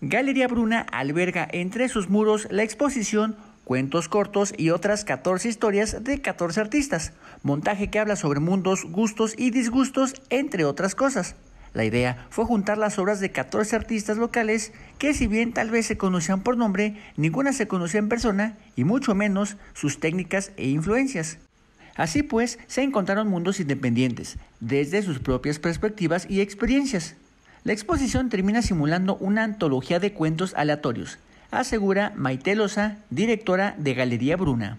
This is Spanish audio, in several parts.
Galería Bruna alberga entre sus muros la exposición cuentos cortos y otras 14 historias de 14 artistas, montaje que habla sobre mundos, gustos y disgustos, entre otras cosas. La idea fue juntar las obras de 14 artistas locales que si bien tal vez se conocían por nombre, ninguna se conocía en persona y mucho menos sus técnicas e influencias. Así pues, se encontraron mundos independientes, desde sus propias perspectivas y experiencias. La exposición termina simulando una antología de cuentos aleatorios, asegura Maite Loza, directora de Galería Bruna.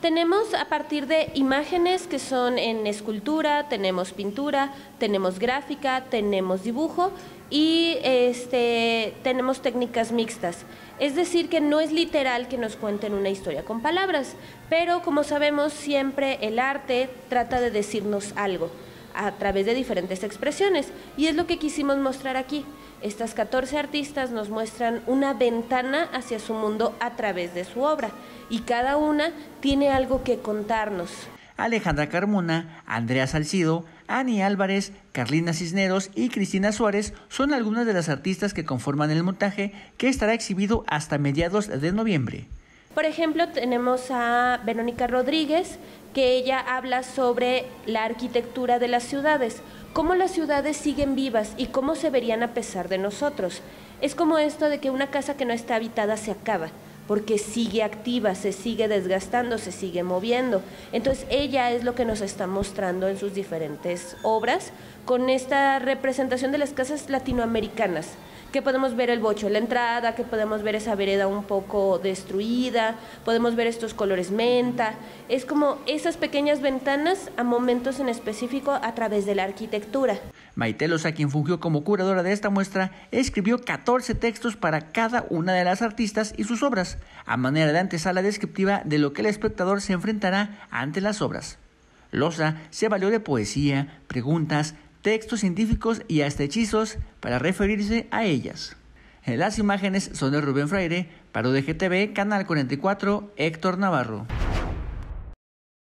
Tenemos a partir de imágenes que son en escultura, tenemos pintura, tenemos gráfica, tenemos dibujo y este, tenemos técnicas mixtas. Es decir, que no es literal que nos cuenten una historia con palabras, pero como sabemos siempre el arte trata de decirnos algo a través de diferentes expresiones. Y es lo que quisimos mostrar aquí. Estas 14 artistas nos muestran una ventana hacia su mundo a través de su obra y cada una tiene algo que contarnos. Alejandra Carmona, Andrea Salcido, Ani Álvarez, Carlina Cisneros y Cristina Suárez son algunas de las artistas que conforman el montaje que estará exhibido hasta mediados de noviembre. Por ejemplo, tenemos a Verónica Rodríguez, que ella habla sobre la arquitectura de las ciudades, cómo las ciudades siguen vivas y cómo se verían a pesar de nosotros. Es como esto de que una casa que no está habitada se acaba, porque sigue activa, se sigue desgastando, se sigue moviendo. Entonces ella es lo que nos está mostrando en sus diferentes obras con esta representación de las casas latinoamericanas que podemos ver el bocho en la entrada, que podemos ver esa vereda un poco destruida, podemos ver estos colores menta. Es como esas pequeñas ventanas a momentos en específico a través de la arquitectura. Maite Loza, quien fungió como curadora de esta muestra, escribió 14 textos para cada una de las artistas y sus obras, a manera de antesala descriptiva de lo que el espectador se enfrentará ante las obras. Loza se valió de poesía, preguntas, textos científicos y hasta hechizos para referirse a ellas. Las imágenes son de Rubén Freire, para UDGTV, Canal 44, Héctor Navarro.